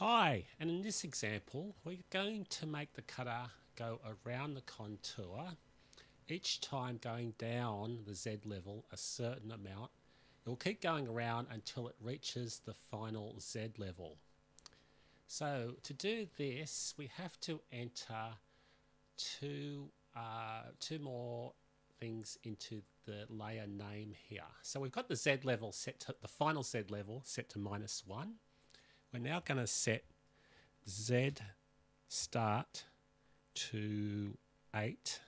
Hi, and in this example we're going to make the cutter go around the contour each time going down the Z level a certain amount. It will keep going around until it reaches the final Z level. So to do this we have to enter two, uh, two more things into the layer name here. So we've got the Z level set to the final Z level set to minus one we're now going to set Z start to 8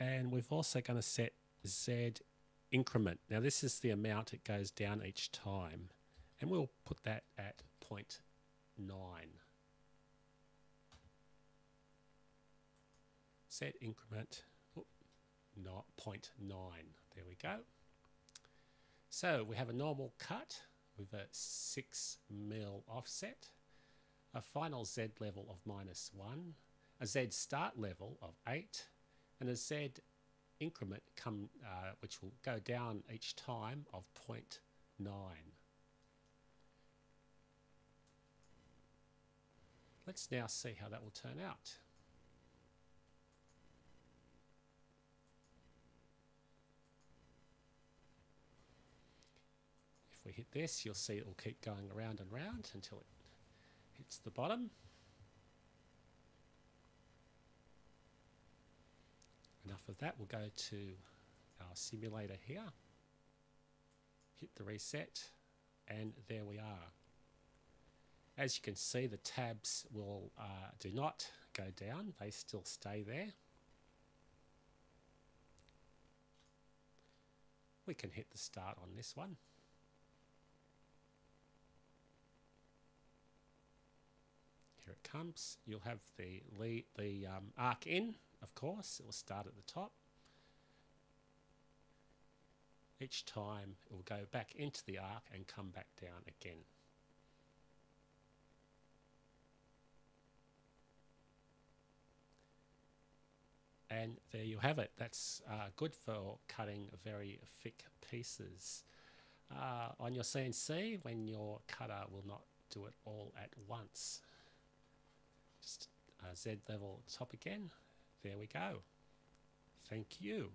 and we're also going to set Z increment. Now this is the amount it goes down each time and we'll put that at 0.9. Set increment, oh, not 0.9. There we go. So we have a normal cut with a 6 mil offset, a final Z level of minus 1, a Z start level of 8, and a Z increment come, uh, which will go down each time of 0.9. Let's now see how that will turn out. If we hit this, you'll see it will keep going around and round until it hits the bottom. Enough of that, we'll go to our simulator here, hit the reset, and there we are. As you can see, the tabs will uh, do not go down, they still stay there. We can hit the start on this one. Comes. You'll have the lead, the um, arc in, of course. It will start at the top. Each time it will go back into the arc and come back down again. And there you have it. That's uh, good for cutting very thick pieces. Uh, on your CNC, when your cutter will not do it all at once Uh, Z level top again. There we go. Thank you.